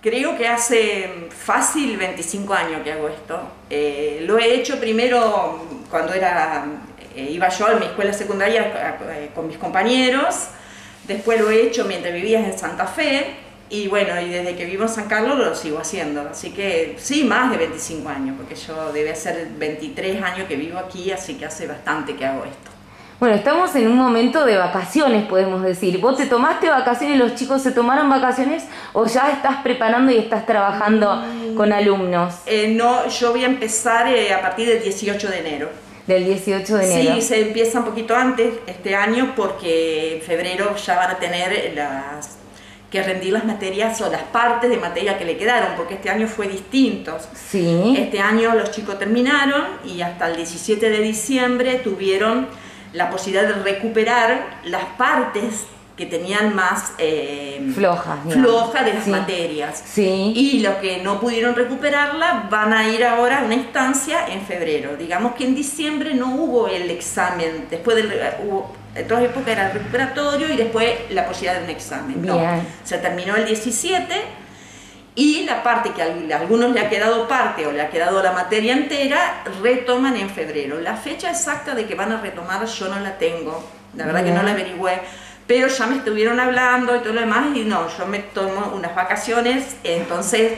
Creo que hace fácil 25 años que hago esto. Eh, lo he hecho primero cuando era, eh, iba yo a mi escuela secundaria eh, con mis compañeros, después lo he hecho mientras vivía en Santa Fe y bueno, y desde que vivo en San Carlos lo sigo haciendo. Así que sí, más de 25 años, porque yo debe ser 23 años que vivo aquí, así que hace bastante que hago esto. Bueno, estamos en un momento de vacaciones, podemos decir. ¿Vos te tomaste vacaciones, los chicos se tomaron vacaciones o ya estás preparando y estás trabajando mm. con alumnos? Eh, no, yo voy a empezar eh, a partir del 18 de enero. Del 18 de enero. Sí, se empieza un poquito antes este año porque en febrero ya van a tener las que rendir las materias o las partes de materia que le quedaron, porque este año fue distinto. Sí. Este año los chicos terminaron y hasta el 17 de diciembre tuvieron la posibilidad de recuperar las partes que tenían más eh, flojas floja de las materias. Sí. Y los que no pudieron recuperarla van a ir ahora a una instancia en febrero. Digamos que en diciembre no hubo el examen, después del, hubo, en todas épocas era el recuperatorio y después la posibilidad de un examen. No, se terminó el 17 y la parte que a algunos le ha quedado parte o le ha quedado la materia entera, retoman en febrero. La fecha exacta de que van a retomar yo no la tengo, la verdad que no la averigüé, pero ya me estuvieron hablando y todo lo demás y no, yo me tomo unas vacaciones, entonces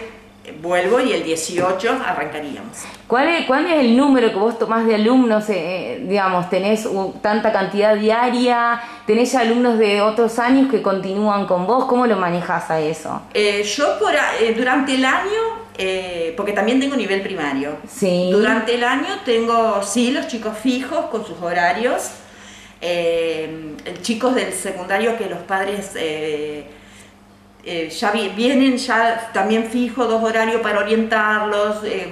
vuelvo y el 18 arrancaríamos. ¿Cuál es, ¿Cuál es el número que vos tomás de alumnos? Eh, eh, digamos, ¿tenés tanta cantidad diaria? ¿Tenés alumnos de otros años que continúan con vos? ¿Cómo lo manejas a eso? Eh, yo por, durante el año, porque también tengo nivel primario, sí. durante el año tengo, sí, los chicos fijos con sus horarios, chicos del secundario que los padres eh, ya vienen ya también fijo dos horarios para orientarlos eh,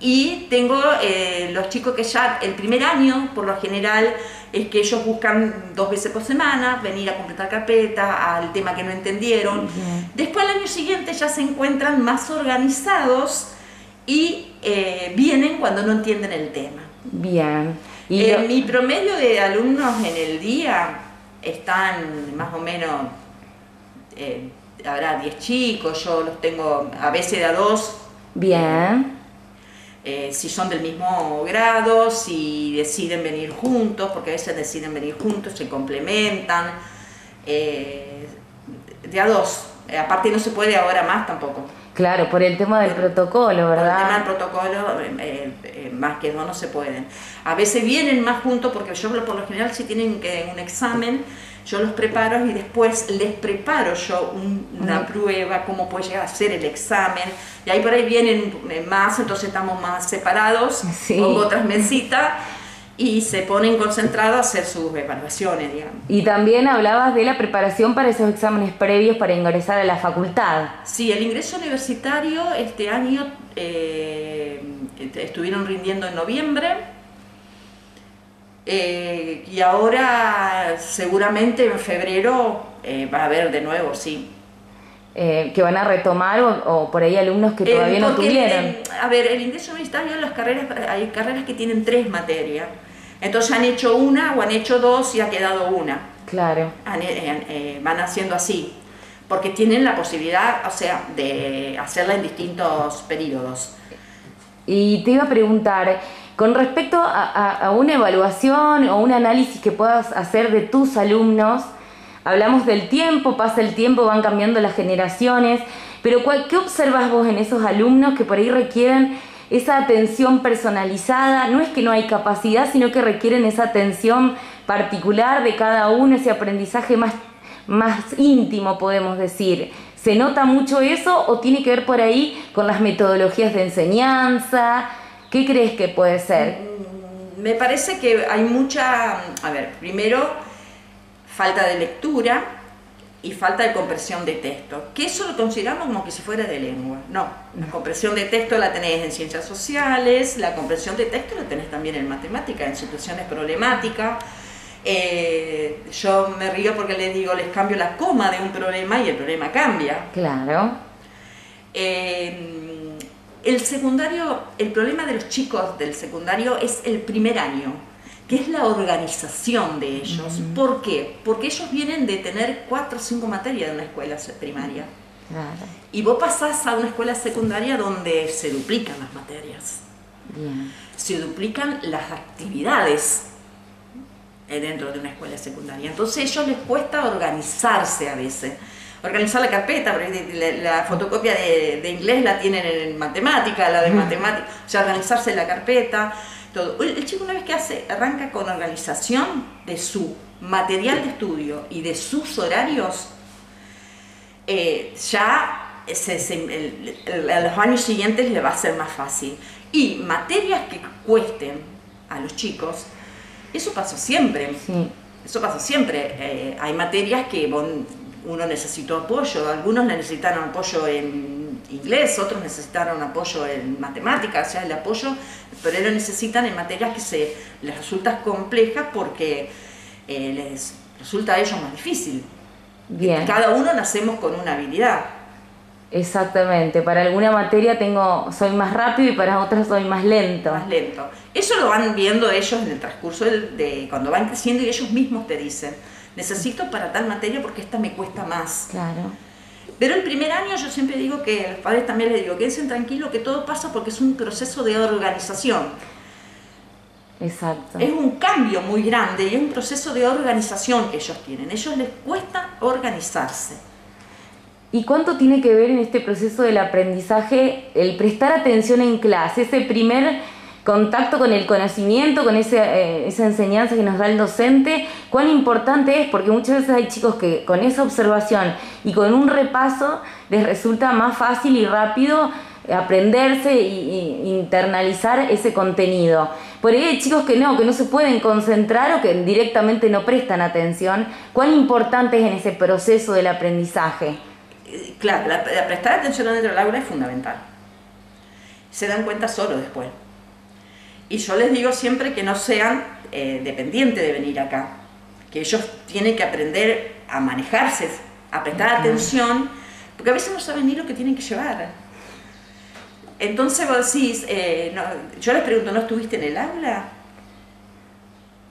y tengo eh, los chicos que ya el primer año por lo general es que ellos buscan dos veces por semana venir a completar carpeta al tema que no entendieron después al año siguiente ya se encuentran más organizados y vienen cuando no entienden el tema bien ¿Y mi promedio de alumnos en el día están más o menos habrá 10 chicos, yo los tengo a veces de a dos. Bien. Eh, si son del mismo grado, si deciden venir juntos, porque a veces deciden venir juntos, se complementan. Eh, de a dos. Eh, aparte no se puede ahora más tampoco. Claro, por el tema del protocolo, ¿verdad? Por el tema del protocolo, más que dos no se pueden. A veces vienen más juntos porque yo por lo general si tienen que un examen, yo los preparo y después les preparo yo una prueba, cómo puede llegar a ser el examen, y ahí por ahí vienen más, entonces estamos más separados, con otras mesitas, y se ponen concentrados a hacer sus evaluaciones, digamos. Y también hablabas de la preparación para esos exámenes previos para ingresar a la facultad. Sí, el ingreso universitario este año eh, estuvieron rindiendo en noviembre, eh, y ahora seguramente en febrero eh, va a haber de nuevo, sí. Eh, que van a retomar o, por ahí alumnos que todavía no tuvieron. a ver, el ingreso universitario, las carreras, hay carreras que tienen tres materias. Entonces han hecho una o han hecho dos y ha quedado una. Claro. van haciendo así. Porque tienen la posibilidad, o sea, de hacerla en distintos periodos. Y te iba a preguntar, con respecto a, una evaluación o un análisis que puedas hacer de tus alumnos, hablamos del tiempo, pasa el tiempo, van cambiando las generaciones, pero ¿qué observas vos en esos alumnos que por ahí requieren esa atención personalizada? No es que no hay capacidad, sino que requieren esa atención particular de cada uno, ese aprendizaje más, más íntimo, podemos decir. ¿Se nota mucho eso o tiene que ver por ahí con las metodologías de enseñanza? ¿Qué crees que puede ser? Mm, me parece que hay mucha, a ver, primero falta de lectura y falta de compresión de texto, que eso lo consideramos como que si fuera de lengua. No, la compresión de texto la tenés en ciencias sociales, la compresión de texto la tenés también en matemática, en situaciones problemáticas. Eh, yo me río porque les digo, les cambio la coma de un problema y el problema cambia. Claro. Eh, el secundario, el problema de los chicos del secundario es el primer año, que es la organización de ellos. ¿Por qué? Porque ellos vienen de tener cuatro o cinco materias en la escuela primaria. Y vos pasás a una escuela secundaria donde se duplican las materias. Se duplican las actividades eh, dentro de una escuela secundaria. Entonces a ellos les cuesta organizarse a veces. Organizar la carpeta, la, fotocopia de, inglés la tienen en matemática, la de matemática, o sea, organizarse la carpeta, todo. El chico una vez que hace, arranca con organización de su material de estudio y de sus horarios, eh, ya a los años siguientes le va a ser más fácil. Y materias que cuesten a los chicos, eso pasa siempre. Eso pasa siempre. Eh, hay materias que uno necesitó apoyo, algunos necesitaron apoyo en inglés, otros necesitaron apoyo en matemáticas, o sea, el apoyo, pero ellos necesitan en materias que se les resulta complejas porque eh, les resulta a ellos más difícil. Bien. Cada uno nacemos con una habilidad. Exactamente, para alguna materia tengo, soy más rápido y para otras soy más lento. Más lento. Eso lo van viendo ellos en el transcurso de, cuando van creciendo y ellos mismos te dicen, necesito para tal materia porque esta me cuesta más. Claro. Pero el primer año yo siempre digo que a los padres también les digo, quédense tranquilos que todo pasa porque es un proceso de organización. Exacto. Es un cambio muy grande y es un proceso de organización que ellos tienen. A ellos les cuesta organizarse. ¿Y cuánto tiene que ver en este proceso del aprendizaje el prestar atención en clase, ese primer contacto con el conocimiento, con ese, eh, esa enseñanza que nos da el docente? ¿Cuán importante es? Porque muchas veces hay chicos que con esa observación y con un repaso les resulta más fácil y rápido aprenderse e internalizar ese contenido. Por ahí hay chicos que no, que no se pueden concentrar o que directamente no prestan atención. ¿Cuán importante es en ese proceso del aprendizaje? Claro, la, prestar atención dentro del aula es fundamental. Se dan cuenta solo después. Y yo les digo siempre que no sean eh, dependientes de venir acá, que ellos tienen que aprender a manejarse, a prestar atención, porque a veces no saben ni lo que tienen que llevar. Entonces vos decís, eh, yo les pregunto, ¿no estuviste en el aula?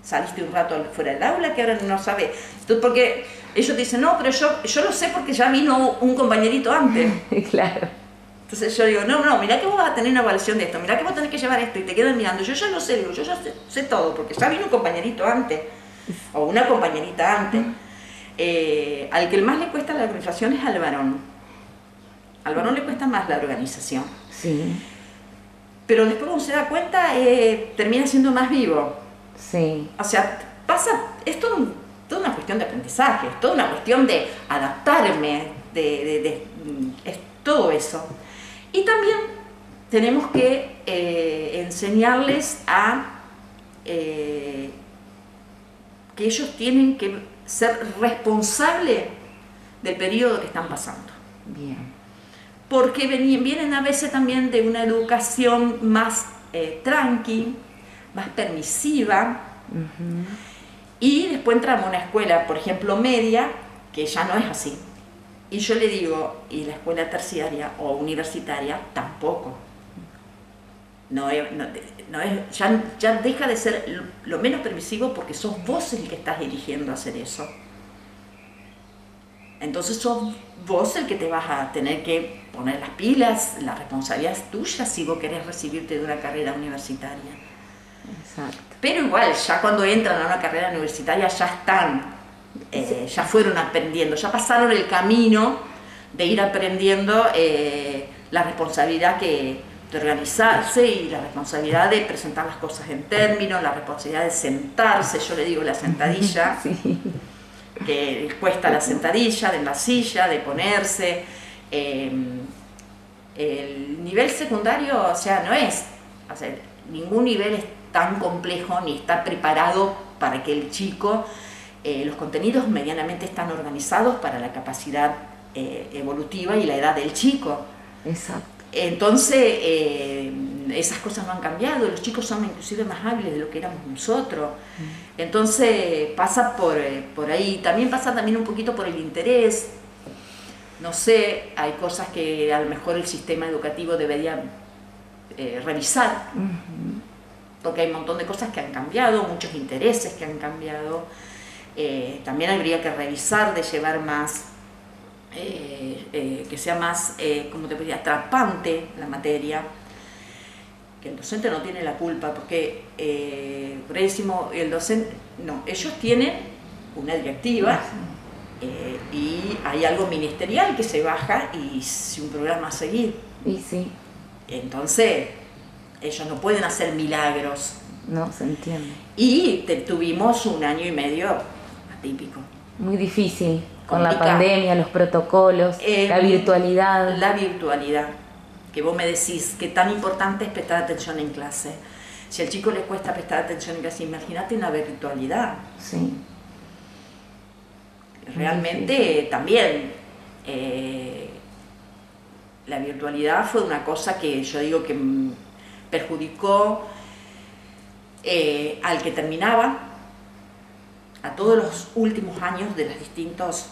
¿Saliste un rato fuera del aula que ahora no sabe? porque ellos dicen, no, pero yo, yo lo sé porque ya vino un compañerito antes. claro. Entonces yo digo, no, no, mirá que vos vas a tener una evaluación de esto, mirá que vos tenés que llevar esto y te quedan mirando. Yo ya lo sé, yo ya sé, todo porque ya vino un compañerito antes o una compañerita antes. Eh, al que el más le cuesta la organización es al varón. Al varón le cuesta más la organización. Sí. Pero después cuando se da cuenta, eh, termina siendo más vivo. Sí. O sea, pasa, es todo toda una cuestión de aprendizaje, es toda una cuestión de adaptarme, de, es todo eso. Y también tenemos que eh, enseñarles a eh, que ellos tienen que ser responsables del periodo que están pasando. Bien porque vienen a veces también de una educación más eh, tranqui, más permisiva, y después entramos a una escuela, por ejemplo, media, que ya no es así. Y yo le digo, y la escuela terciaria o universitaria tampoco. No es, ya, ya deja de ser lo menos permisivo porque sos vos el que estás eligiendo hacer eso. Entonces sos vos el que te vas a tener que poner las pilas, la responsabilidad es tuya si vos querés recibirte de una carrera universitaria. Exacto. Pero igual, ya cuando entran a una carrera universitaria ya están, eh, ya fueron aprendiendo, ya pasaron el camino de ir aprendiendo eh, la responsabilidad que, de organizarse y la responsabilidad de presentar las cosas en términos, la responsabilidad de sentarse, yo le digo la sentadilla. Sí que cuesta la sentadilla, de la silla, de ponerse. Em, el nivel secundario, o sea, no es, o sea, ningún nivel es tan complejo ni está preparado para que el chico, eh, los contenidos medianamente están organizados para la capacidad eh, evolutiva y la edad del chico. Exacto. Entonces, eh, esas cosas no han cambiado, los chicos son inclusive más hábiles de lo que éramos nosotros. Mm. Entonces pasa por, eh, por ahí, también pasa también un poquito por el interés. No sé, hay cosas que a lo mejor el sistema educativo debería eh, revisar, porque hay un montón de cosas que han cambiado, muchos intereses que han cambiado. Eh, también habría que revisar de llevar más eh, eh, que sea más, como te podría, atrapante la materia, que el docente no tiene la culpa, porque eh, por ahí decimos, el docente, no, ellos tienen una directiva y hay algo ministerial que se baja y si un programa a seguir. Y sí, Entonces, ellos no pueden hacer milagros. no se entiende. Y te- tuvimos un año y medio atípico. Muy difícil con la pandemia, los protocolos, Eh, la virtualidad. La virtualidad, que vos me decís que tan importante es prestar atención en clase. Si al chico le cuesta prestar atención en clase, imagínate una virtualidad. Sí, Realmente también eh, la virtualidad fue una cosa que yo digo que mm, perjudicó eh, al que terminaba, a todos los últimos años de los distintos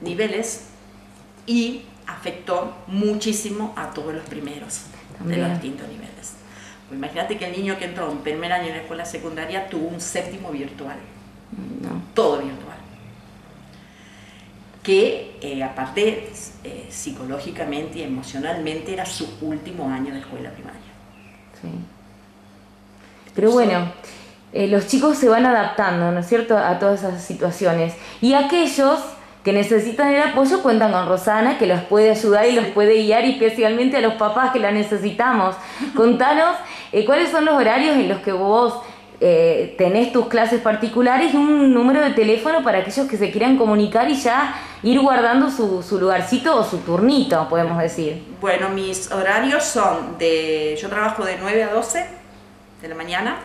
niveles y afectó muchísimo a todos los primeros de los distintos niveles. Pues imagínate que el niño que entró en primer año en la escuela secundaria tuvo un séptimo virtual no. todo virtual. Que eh, aparte eh, psicológicamente y emocionalmente era su último año de escuela primaria. Sí. Pero bueno, eh, los chicos se van adaptando, ¿no es cierto?, a todas esas situaciones. Y aquellos que necesitan el apoyo cuentan con Rosana, que los puede ayudar y los puede guiar, y especialmente a los papás que la necesitamos. Contanos eh, cuáles son los horarios en los que vos eh, tenés tus clases particulares y un número de teléfono para aquellos que se quieran comunicar y ya ir guardando su, su lugarcito o su turnito, podemos decir. Bueno, mis horarios son de, yo trabajo de 9 a 12 de la mañana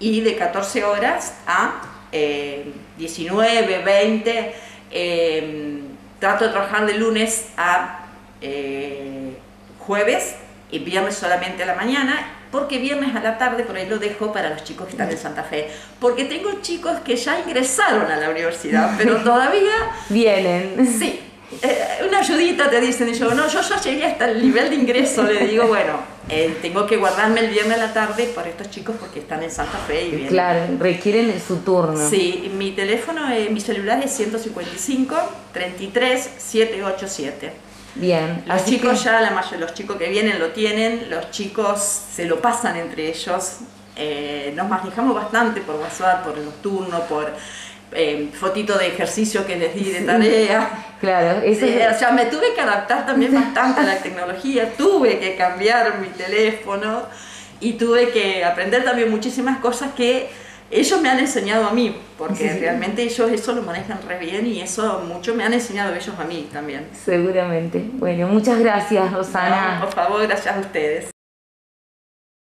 y de 14 horas a eh, 19, 20. eh, trato de trabajar de lunes a eh, jueves y viernes solamente a la mañana, porque viernes a la tarde por ahí lo dejo para los chicos que están en Santa Fe, porque tengo chicos que ya ingresaron a la universidad, pero todavía Vienen. Sí, eh, una ayudita te dicen, y yo, no, yo ya llegué hasta el nivel de ingreso, le digo, bueno, eh, tengo que guardarme el viernes a la tarde por estos chicos porque están en Santa Fe y vienen. Claro, requieren su turno. Sí, mi teléfono, eh, mi celular es 155 33 787. Bien, Los así chicos que- ya, la mayoría, los chicos que vienen lo tienen, los chicos se lo pasan entre ellos. nos manejamos bastante por WhatsApp, por los turnos, por eh, fotito de ejercicio que les di de tarea. Claro, eso Sí, es- o sea, me tuve que adaptar también bastante a la tecnología, tuve que cambiar mi teléfono y tuve que aprender también muchísimas cosas que ellos me han enseñado a mí, porque sí. realmente ellos eso lo manejan re bien y eso mucho me han enseñado ellos a mí también. seguramente. Bueno, muchas gracias, Rosana. No, por favor, gracias a ustedes.